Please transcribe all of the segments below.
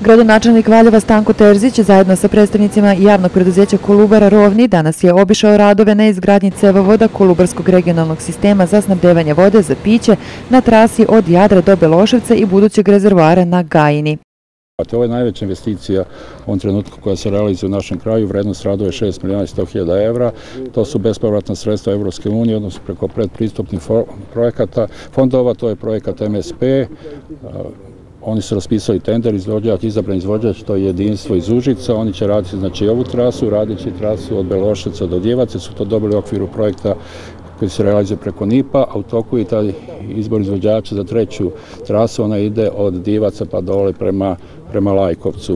Gradonačelnik Valjeva Stanko Terzić zajedno sa predstavnicima javnog preduzeća Kolubara Rovni danas je obišao radove na izgradnji cevovoda Kolubarskog regionalnog sistema za snabdevanje vode za piće na trasi od Jadra do Beloševca i budućeg rezervoara na Gajini. Ovo je najveća investicija u ovom trenutku koja se realizuje u našem kraju. Vrednost radova je 6 milijana i 100 hiljada evra. To su bespovratna sredstva Evropske unije, odnosno preko predpristupnih projekata fondova. To je projekat MSP. Oni su raspisali tender, izvođač, izabran izvođač, to je jedinstvo iz Užica. Oni će raditi znači, ovu trasu, radit će trasu od Belošaca do Djevace. Su to dobili u okviru projekta koji se realizuje preko NIPA, a u toku je taj izbor izvođača za treću trasu, ona ide od Divaca pa dole prema, prema Lajkovcu.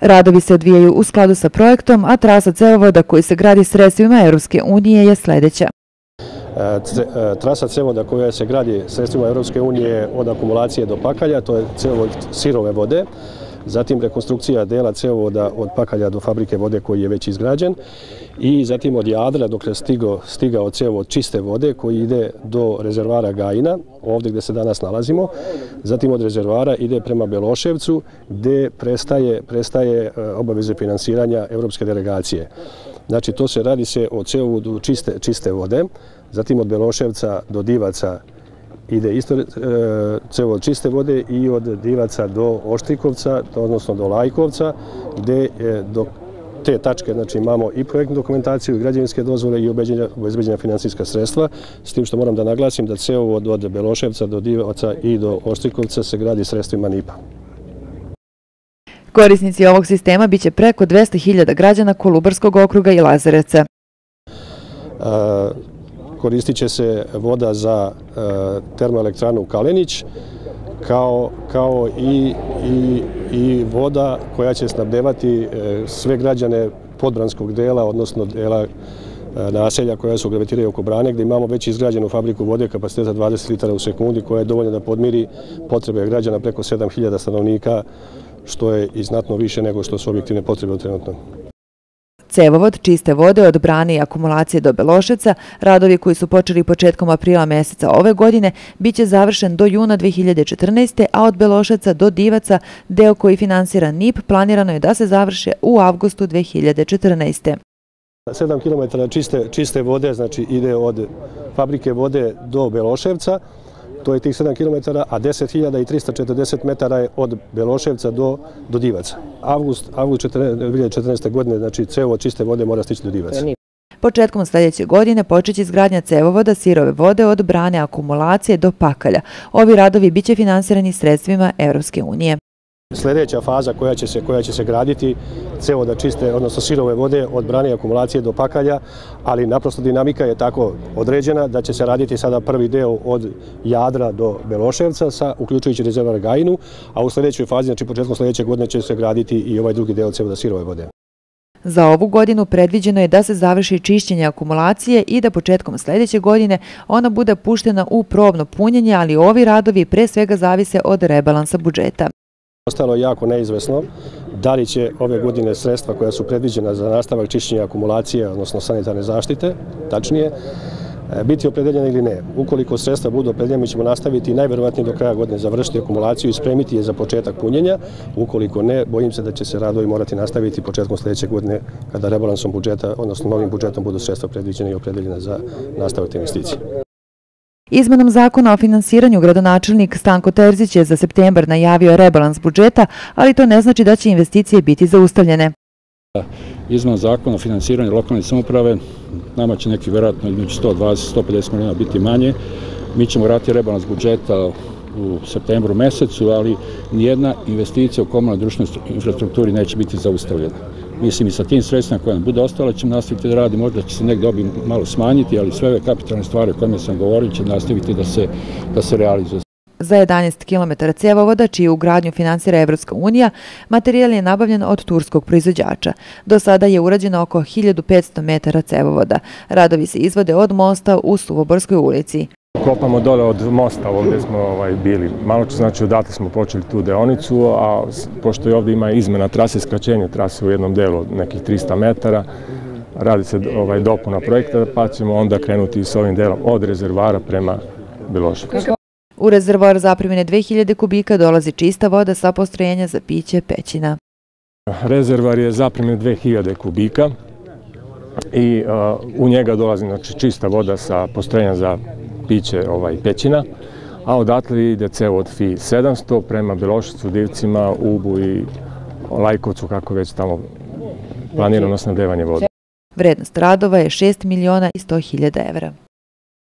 Radovi se odvijaju u skladu sa projektom, a trasa cevovoda koji se gradi sredstvima Europske unije je sljedeća. E, trasa cevoda koja se gradi sredstvima Europske unije od akumulacije do pakalja, to je cevod sirove vode, zatim rekonstrukcija dela cevoda od pakalja do fabrike vode koji je već izgrađen i zatim od Jadra dok je stigao, stigao cevod čiste vode koji ide do rezervara Gajina, ovdje gdje se danas nalazimo. Zatim od rezervara ide prema Beloševcu gdje prestaje, prestaje e, obaveze finansiranja Evropske delegacije. Znači to se radi se o cevovodu čiste, čiste vode, zatim od Beloševca do Divaca ide isto e, cevod čiste vode i od Divaca do Oštrikovca, odnosno do Lajkovca, gde e, do te tačke znači, imamo i projektnu dokumentaciju, i građevinske dozvole i obezbeđenja financijska sredstva, s tim što moram da naglasim da cevod od Beloševca do Divaca i do Oštrikovca se gradi sredstvima NIPA. Korisnici ovog sistema biće preko 200.000 građana Kolubarskog okruga i Lazareca. E, koristit će se voda za e, termoelektranu Kalenić, kao, kao i, i, i voda koja će snabdevati e, sve građane podbranskog dela, odnosno dela naselja koja su gravitiraju oko brane, gdje imamo već izgrađenu fabriku vode kapaciteta 20 litara u sekundi, koja je dovoljna da podmiri potrebe građana preko 7000 stanovnika, što je i znatno više nego što su objektivne potrebe u. Cevovod čiste vode od brane i akumulacije do Belošeca, radovi koji su počeli početkom aprila meseca ove godine, bit će završen do juna 2014. a od Belošeca do Divaca, deo koji finansira NIP, planirano je da se završe u avgustu 2014. 7 km čiste, čiste vode znači ide od fabrike vode do Beloševca, to je tih 7 km, a 10.340 metara je od Beloševca do, do Divaca. Avgust, avgust 2014. godine, znači cevo čiste vode mora stići do Divaca. Početkom sljedeće godine počeće izgradnja cevovoda sirove vode od brane akumulacije do pakalja. Ovi radovi biće finansirani sredstvima Evropske unije. Sljedeća faza koja će se koja će se graditi ceo da čiste odnosno sirove vode od brane akumulacije do pakalja, ali naprosto dinamika je tako određena da će se raditi sada prvi deo od Jadra do Beloševca sa uključujući rezervoar Gajinu, a u sljedećoj fazi znači početkom sljedeće godine će se graditi i ovaj drugi deo ceo da sirove vode. Za ovu godinu predviđeno je da se završi čišćenje akumulacije i da početkom sljedeće godine ona bude puštena u probno punjenje, ali ovi radovi pre svega zavise od rebalansa budžeta. Ostalo je jako neizvesno da li će ove godine sredstva koja su predviđena za nastavak čišćenja akumulacije, odnosno sanitarne zaštite, tačnije, e, biti opredeljene ili ne. Ukoliko sredstva budu opredeljene, mi ćemo nastaviti najverovatnije do kraja godine završiti akumulaciju i spremiti je za početak punjenja. Ukoliko ne, bojim se da će se radovi morati nastaviti početkom sljedećeg godine kada rebalansom budžeta, odnosno novim budžetom, budu sredstva predviđene i opredeljene za nastavak investicije. Izmenom zakona o finansiranju gradonačelnik Stanko Terzić je za septembar najavio rebalans budžeta, ali to ne znači da će investicije biti zaustavljene. Izmenom zakona o finansiranju lokalne samoprave nama će neki vjerojatno između 120-150 milijuna biti manje. Mi ćemo rati rebalans budžeta u septembru mesecu, ali nijedna investicija u komunalnoj društvenoj infrastrukturi neće biti zaustavljena. Mislim i sa tim sredstvima koje nam bude ostalo ćemo nastaviti da radi, možda će se nek obim malo smanjiti, ali sve ove kapitalne stvari o kojima sam govorio će nastaviti da se, da se realizuje. Za 11 km cevovoda, čiju ugradnju finansira Evropska unija, materijal je nabavljen od turskog proizvođača. Do sada je urađeno oko 1500 metara cevovoda. Radovi se izvode od mosta u Suvoborskoj ulici kopamo dole od mosta ovdje smo ovaj, bili. Malo ću znači odatle smo počeli tu deonicu, a pošto je ovdje ima izmena trase, skraćenje trase u jednom delu nekih 300 metara, radi se ovaj, dopuna projekta, pa ćemo onda krenuti s ovim delom od rezervara prema Bilošu. U rezervoar zaprimene 2000 kubika dolazi čista voda sa postrojenja za piće pećina. Rezervar je zaprimljen 2000 kubika i u njega dolazi znači, čista voda sa postrojenja za piće ovaj, pećina, a odatle ide ceo od FI 700 prema Belošicu, Divcima, Ubu i Lajkovcu, kako već tamo planirano snabdevanje vode. Vrednost radova je 6 miliona i 100 hiljada evra.